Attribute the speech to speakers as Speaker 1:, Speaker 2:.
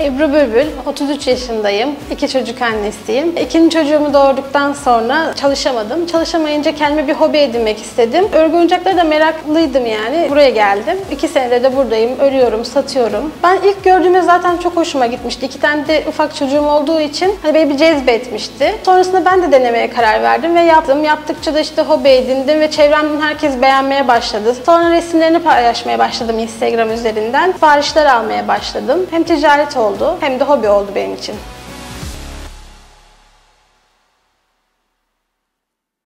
Speaker 1: Ebru Bülbül, 33 yaşındayım. İki çocuk annesiyim. İkinci çocuğumu doğurduktan sonra çalışamadım. Çalışamayınca kendime bir hobi edinmek istedim. Örgü oyuncaklara da meraklıydım yani. Buraya geldim. İki senedir de buradayım. Örüyorum, satıyorum. Ben ilk gördüğümde zaten çok hoşuma gitmişti. İki tane de ufak çocuğum olduğu için hani beni bir cezbetmişti. Sonrasında ben de denemeye karar verdim ve yaptım. Yaptıkça da işte hobi edindim ve çevremden herkes beğenmeye başladı. Sonra resimlerini paylaşmaya başladım Instagram üzerinden. Siparişler almaya başladım. Hem ticaret oldu hem de hobi oldu benim için.